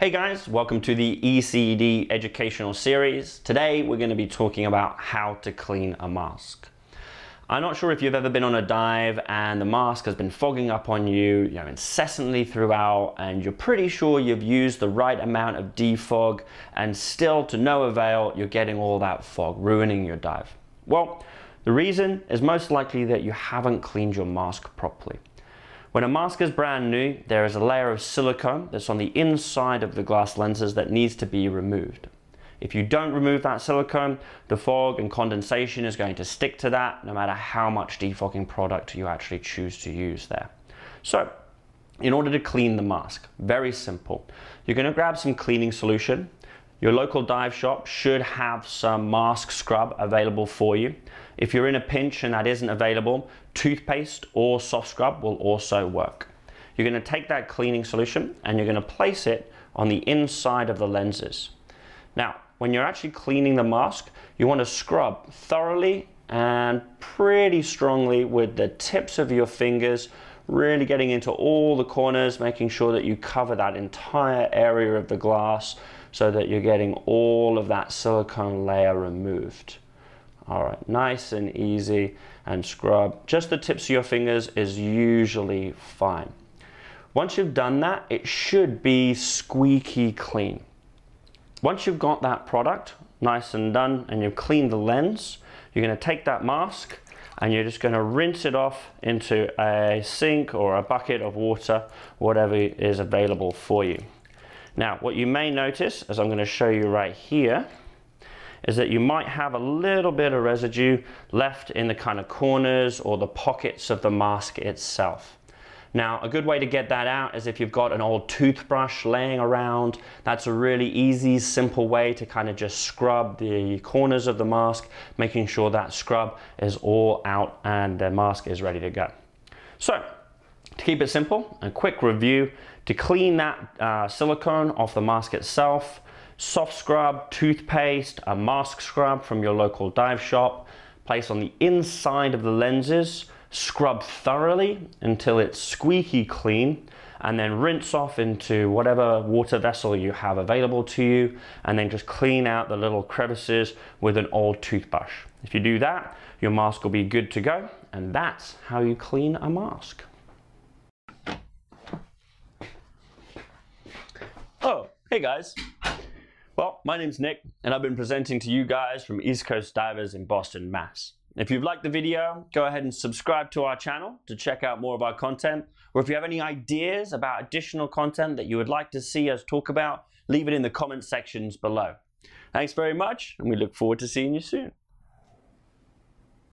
Hey guys, welcome to the ECD educational series. Today we're going to be talking about how to clean a mask. I'm not sure if you've ever been on a dive and the mask has been fogging up on you, you know, incessantly throughout and you're pretty sure you've used the right amount of defog and still to no avail you're getting all that fog, ruining your dive. Well, the reason is most likely that you haven't cleaned your mask properly. When a mask is brand new, there is a layer of silicone that's on the inside of the glass lenses that needs to be removed. If you don't remove that silicone, the fog and condensation is going to stick to that no matter how much defogging product you actually choose to use there. So, in order to clean the mask, very simple. You're going to grab some cleaning solution. Your local dive shop should have some mask scrub available for you. If you're in a pinch and that isn't available, toothpaste or soft scrub will also work. You're going to take that cleaning solution and you're going to place it on the inside of the lenses. Now, when you're actually cleaning the mask, you want to scrub thoroughly and pretty strongly with the tips of your fingers, really getting into all the corners, making sure that you cover that entire area of the glass so that you're getting all of that silicone layer removed. All right, nice and easy and scrub. Just the tips of your fingers is usually fine. Once you've done that, it should be squeaky clean. Once you've got that product nice and done and you've cleaned the lens, you're gonna take that mask and you're just gonna rinse it off into a sink or a bucket of water, whatever is available for you. Now, what you may notice, as I'm gonna show you right here, is that you might have a little bit of residue left in the kind of corners or the pockets of the mask itself. Now, a good way to get that out is if you've got an old toothbrush laying around. That's a really easy, simple way to kind of just scrub the corners of the mask, making sure that scrub is all out and the mask is ready to go. So, to keep it simple, a quick review. To clean that uh, silicone off the mask itself, soft scrub, toothpaste, a mask scrub from your local dive shop, place on the inside of the lenses, scrub thoroughly until it's squeaky clean, and then rinse off into whatever water vessel you have available to you, and then just clean out the little crevices with an old toothbrush. If you do that, your mask will be good to go, and that's how you clean a mask. Oh, hey guys. Well, my name's Nick, and I've been presenting to you guys from East Coast Divers in Boston, Mass. If you've liked the video, go ahead and subscribe to our channel to check out more of our content. Or if you have any ideas about additional content that you would like to see us talk about, leave it in the comment sections below. Thanks very much, and we look forward to seeing you soon.